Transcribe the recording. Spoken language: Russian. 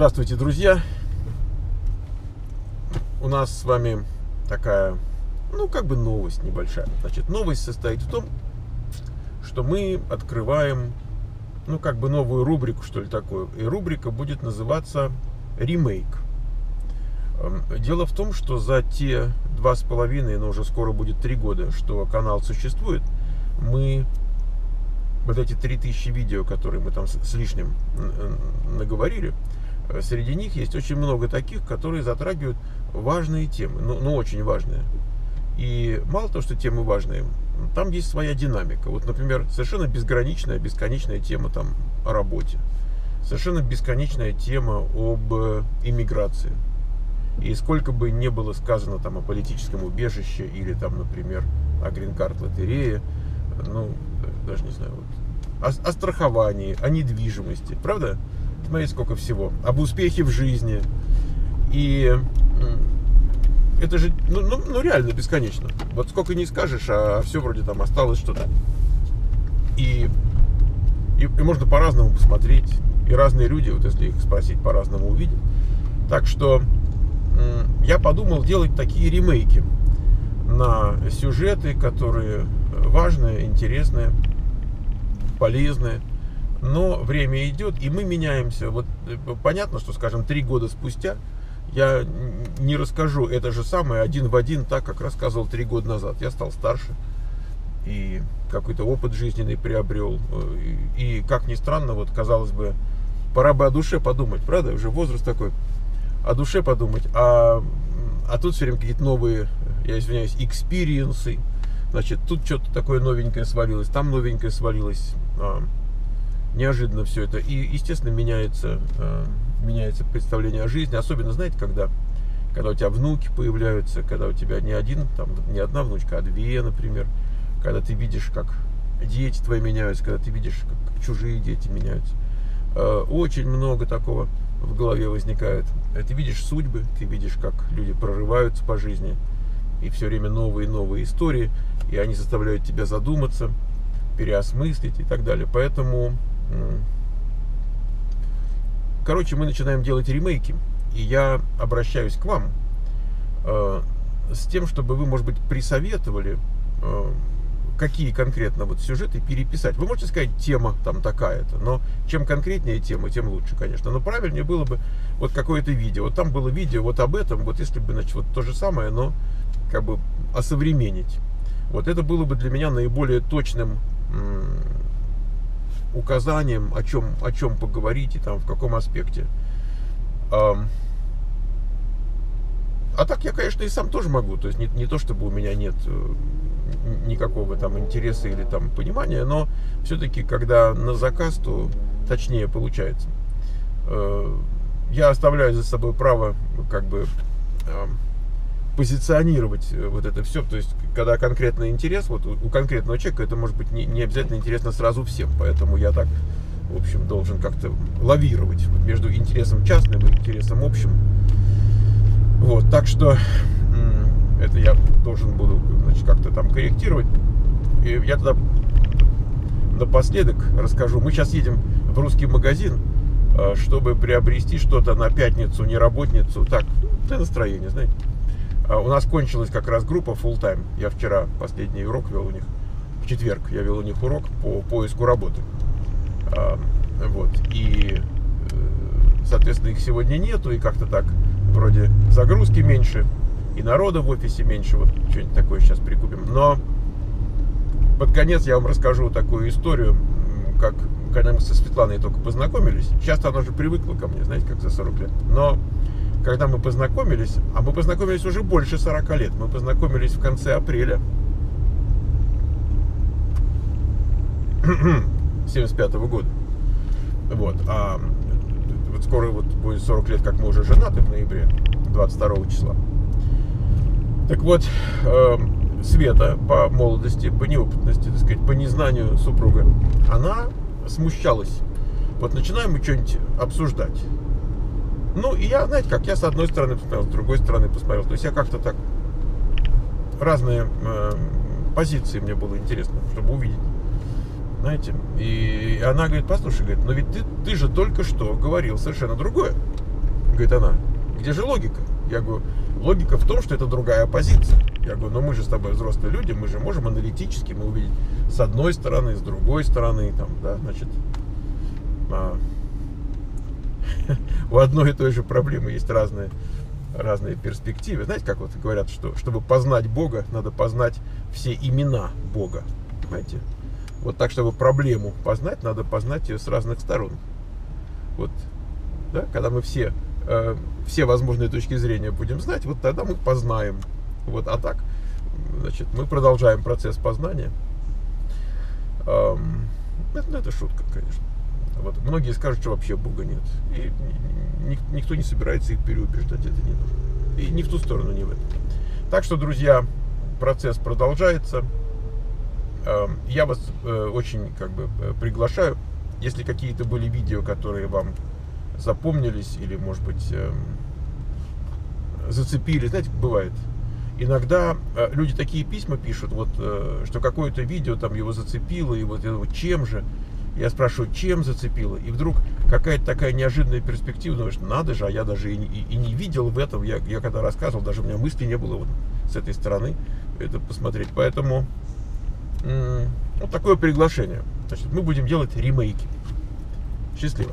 Здравствуйте, друзья! У нас с вами такая, ну, как бы новость небольшая. Значит, новость состоит в том, что мы открываем, ну, как бы новую рубрику, что ли, такую. И рубрика будет называться «Ремейк». Эм, дело в том, что за те два с половиной, но уже скоро будет три года, что канал существует, мы вот эти три тысячи видео, которые мы там с лишним наговорили, среди них есть очень много таких, которые затрагивают важные темы, ну, ну очень важные. И мало того, что темы важные, там есть своя динамика. Вот, например, совершенно безграничная, бесконечная тема там о работе. Совершенно бесконечная тема об э, иммиграции. И сколько бы не было сказано там о политическом убежище или там, например, о грин-карт лотерее, ну, даже не знаю, вот, о, о страховании, о недвижимости, правда? Смотрите, сколько всего. Об успехе в жизни. И это же, ну, ну, ну реально бесконечно. Вот сколько не скажешь, а все вроде там осталось что-то. И, и, и можно по-разному посмотреть. И разные люди, вот если их спросить, по-разному увидят. Так что я подумал делать такие ремейки на сюжеты, которые важные, интересные, полезные. Но время идет, и мы меняемся. Вот э, понятно, что, скажем, три года спустя я не расскажу это же самое один в один, так как рассказывал три года назад. Я стал старше и какой-то опыт жизненный приобрел. Э, и, и как ни странно, вот казалось бы, пора бы о душе подумать, правда? Уже возраст такой. О душе подумать. А, а тут все время какие-то новые, я извиняюсь, experience ы Значит, тут что-то такое новенькое свалилось, там новенькое свалилось. Неожиданно все это. И, естественно, меняется, а, меняется представление о жизни. Особенно, знаете, когда, когда у тебя внуки появляются, когда у тебя не один, там, не одна внучка, а две, например. Когда ты видишь, как дети твои меняются, когда ты видишь, как чужие дети меняются. А, очень много такого в голове возникает. Ты видишь судьбы, ты видишь, как люди прорываются по жизни и все время новые и новые истории, и они заставляют тебя задуматься, переосмыслить и так далее. Поэтому, короче, мы начинаем делать ремейки, и я обращаюсь к вам э, с тем, чтобы вы, может быть, присоветовали, э, какие конкретно вот сюжеты переписать. Вы можете сказать, тема там такая-то, но чем конкретнее тема, тем лучше, конечно. Но правильнее было бы вот какое-то видео. Вот там было видео вот об этом, вот если бы, значит, вот то же самое, но как бы осовременить. Вот это было бы для меня наиболее точным указанием, о чем, о чем поговорить и там в каком аспекте. А, так я, конечно, и сам тоже могу. То есть не, не то, чтобы у меня нет э, никакого там интереса или там понимания, но все-таки, когда на заказ, то точнее получается. Э, я оставляю за собой право как бы позиционировать э, вот это все. То есть, когда конкретный интерес, вот у, конкретного человека это может быть не, не обязательно интересно сразу всем. Поэтому я так, в общем, должен как-то лавировать вот между интересом частным и интересом общим. Вот, так что это я должен буду значит, как-то там корректировать. И я тогда напоследок расскажу. Мы сейчас едем в русский магазин, э, чтобы приобрести что-то на пятницу, не работницу. Так, для настроения, знаете. А у нас кончилась как раз группа full time. Я вчера последний урок вел у них. В четверг я вел у них урок по поиску работы. А, вот. И, э, соответственно, их сегодня нету. И как-то так вроде загрузки меньше. И народа в офисе меньше. Вот что-нибудь такое сейчас прикупим. Но под конец я вам расскажу такую историю, как когда мы со Светланой только познакомились. Часто она уже привыкла ко мне, знаете, как за 40 лет. Но когда мы познакомились, а мы познакомились уже больше 40 лет, мы познакомились в конце апреля 75 -го года. Вот, а вот скоро вот будет 40 лет, как мы уже женаты в ноябре, 22 числа. Так вот, э, Света по молодости, по неопытности, так сказать, по незнанию супруга, она смущалась. Вот начинаем мы что-нибудь обсуждать. Ну, и я, знаете, как я с одной стороны посмотрел, с другой стороны посмотрел. То есть я как-то так разные э, позиции мне было интересно, чтобы увидеть. Знаете, и она говорит, послушай, говорит, но ведь ты, ты же только что говорил совершенно другое. Говорит она, где же логика? Я говорю, логика в том, что это другая позиция. Я говорю, но мы же с тобой взрослые люди, мы же можем аналитически мы увидеть с одной стороны, с другой стороны, там, да, значит, а, у одной и той же проблемы есть разные, разные перспективы. Знаете, как вот говорят, что чтобы познать Бога, надо познать все имена Бога. Понимаете? Вот так, чтобы проблему познать, надо познать ее с разных сторон. Вот, да, когда мы все, э, все возможные точки зрения будем знать, вот тогда мы познаем. Вот, а так, значит, мы продолжаем процесс познания. Эм, это, ну, это шутка, конечно. Вот. Многие скажут, что вообще Бога нет. И никто не собирается их переубеждать, это не надо. И ни в ту сторону, ни в эту. Так что, друзья, процесс продолжается. Эм, я вас э, очень как бы э, приглашаю, если какие-то были видео, которые вам запомнились или, может быть, эм, зацепили, знаете, бывает. Иногда э, люди такие письма пишут, вот, что какое-то видео там его зацепило, и вот, чем же. Я спрашиваю, чем зацепило? И вдруг какая-то такая неожиданная перспектива, думаешь, надо же, а я даже и, и, и не видел в этом. Я, я когда рассказывал, даже у меня мысли не было вот с этой стороны это посмотреть. Поэтому вот такое приглашение. Значит, мы будем делать ремейки. Счастливо.